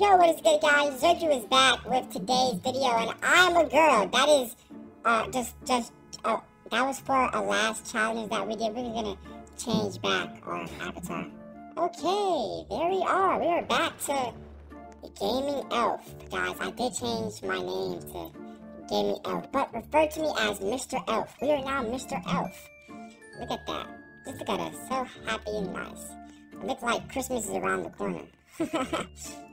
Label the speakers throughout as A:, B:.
A: Yo, what is good, guys? Zerju is back with today's video, and I'm a girl. That is, uh, just, just, uh, that was for a last challenge that we did. We're gonna change back our avatar. Okay, there we are. We are back to Gaming Elf. Guys, I did change my name to Gaming Elf, but refer to me as Mr. Elf. We are now Mr. Elf. Look at that. Just look at us. So happy and nice. It looks like Christmas is around the corner.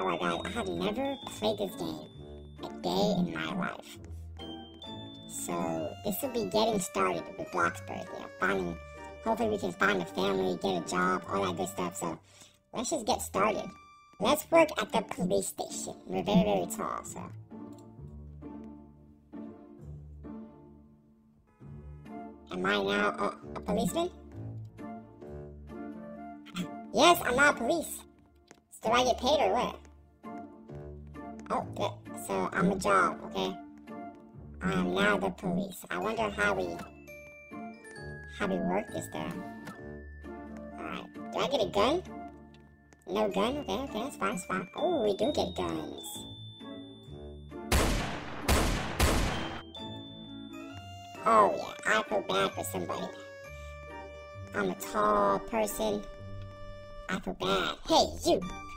A: Alright guys, I have never played this game a day in my life. So this will be getting started with Bloxburg, know, finding hopefully we can find a family, get a job, all that good stuff. So let's just get started. Let's work at the police station. We're very, very tall, so. Am I now a, a policeman? yes, I'm not police. So do I get paid or what? That, so I'm a job, okay? I am now the police. I wonder how we how we work this though. Alright. Do I get a gun? No gun? Okay, okay, that's fine, that's fine. Oh, we do get guns. Oh yeah, I feel bad for somebody. I'm a tall person. I feel bad. Hey, you!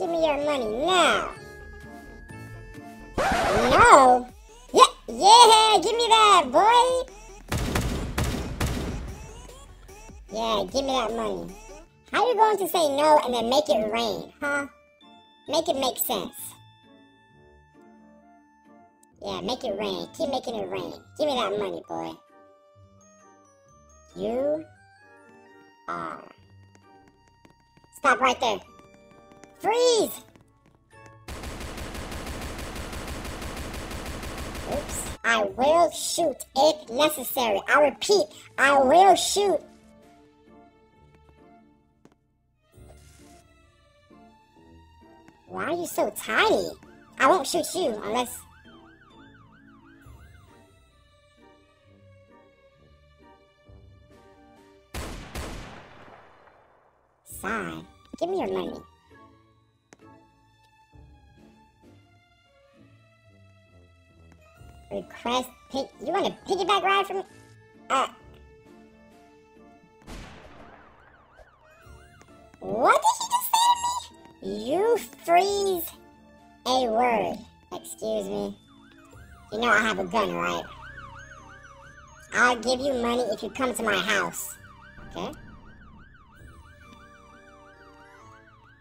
A: Give me your money now. No. Yeah, yeah, give me that, boy. Yeah, give me that money. How you going to say no and then make it rain, huh? Make it make sense. Yeah, make it rain. Keep making it rain. Give me that money, boy. You are. Stop right there. Freeze! Oops. I will shoot if necessary. I repeat, I will shoot. Why are you so tiny? I won't shoot you unless... Sigh. Give me your money. Request pick. You want a piggyback ride from? Uh. What did he just say to me? You freeze a word. Excuse me. You know I have a gun, right? I'll give you money if you come to my house. Okay?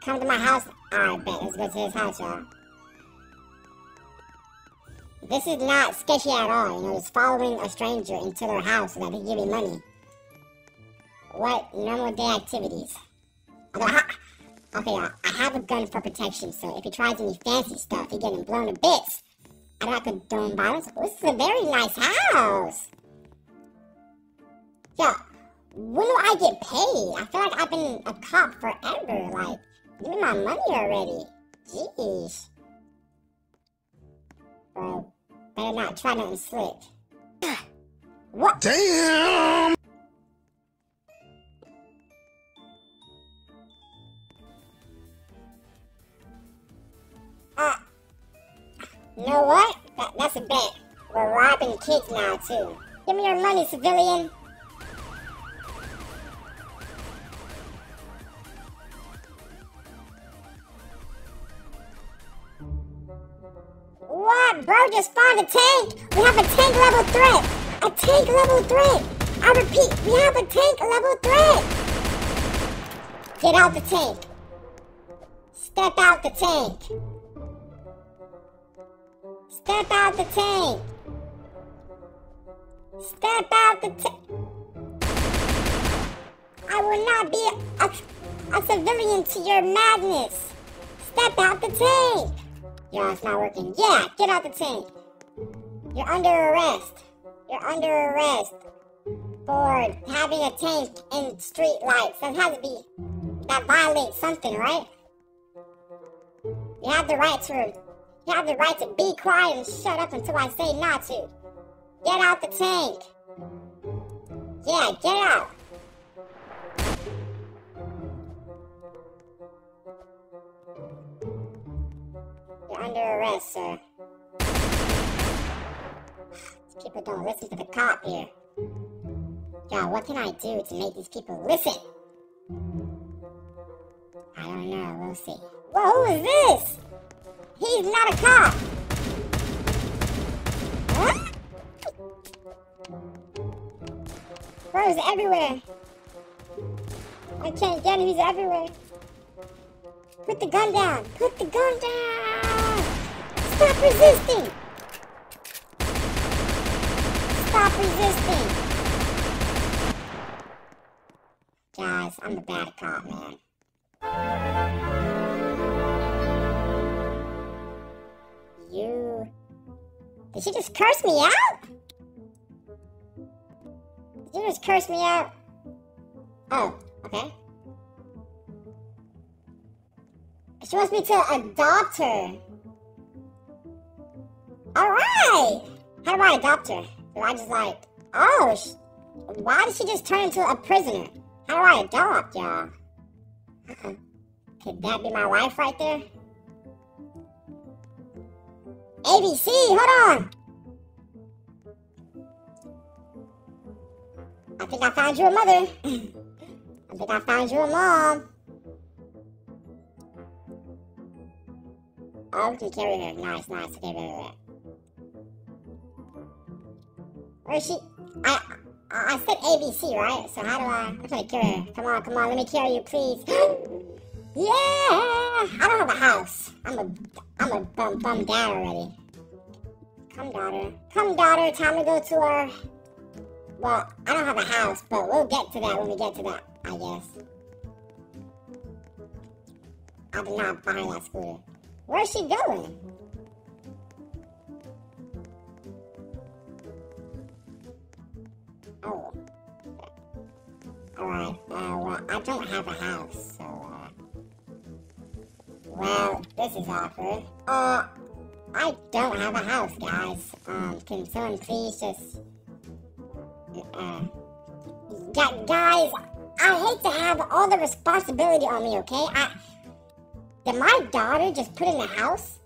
A: Come to my house? Alright, bet. Let's go to his house, y'all. This is not sketchy at all, you know, it's following a stranger into their house so that they give me money. What normal day activities? okay, uh, I have a gun for protection, so if he tries any fancy stuff, he getting blown to bits. I don't condone violence. This is a very nice house. Yeah, when do I get paid? I feel like I've been a cop forever. Like, give me my money already. Jeez. Bro, better not try nothing slick. what?
B: Damn!
A: Uh, you know what? That, that's a bet. We're robbing kids now, too. Give me your money, civilian. What? Bro just spawned a tank. We have a tank level threat. A tank level threat. I repeat, we have a tank level threat. Get out the tank. Step out the tank. Step out the tank. Step out the tank. I will not be a, a civilian to your madness. Step out the tank. Yeah, it's not working. Yeah, get out the tank. You're under arrest. You're under arrest for having a tank in street lights. That has to be, that violates something, right? You have the right to, you have the right to be quiet and shut up until I say not to. Get out the tank. Yeah, get out. Under arrest, sir. These people don't listen to the cop here. Yo, what can I do to make these people listen? I don't know. We'll see. Whoa, who is this? He's not a cop. What? Bro, he's everywhere. I can't get him. He's everywhere. Put the gun down. Put the gun down. Stop resisting. Stop resisting. Guys, I'm a bad cop, man. You. Did she just curse me out? Did you just curse me out? Oh, okay. She wants me to adopt her. Alright! How do I adopt her? Do I just like, oh, sh- why did she just turn into a prisoner? How do I adopt, y'all? Uh-uh. Could that be my wife right there? ABC, hold on! I think I found you a mother. I think I found you a mom. Oh, can carry her. Nice, nice. Okay, wait, wait, Where is she? I, I said ABC, right? So how do I? I'm trying to carry her. Come on, come on. Let me carry you, please. yeah! I don't have a house. I'm a, I'm a bum, bum out already. Come, daughter. Come, daughter. Time to go to our. Well, I don't have a house, but we'll get to that when we get to that, I guess. I did not buy that scooter. Where's she going? Alright, uh, well, I don't have a house, so, uh. Well, this is awkward. Uh, I don't have a house, guys. Um, can someone please just. Uh. gu- guys, I hate to have all the responsibility on me, okay? I. Did my daughter just put in a house?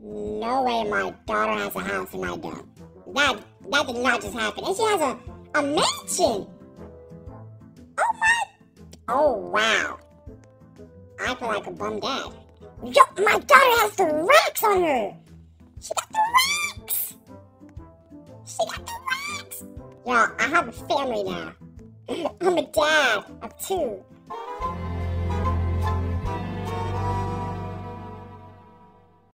A: No way my daughter has a house and I don't. That that did not just happen. And she has a, a mansion. Oh Oh wow. I feel like a bum dad. Yo, my daughter has the racks on her. She got the racks. She got the racks. Yo, I have a family now. I'm a dad of two.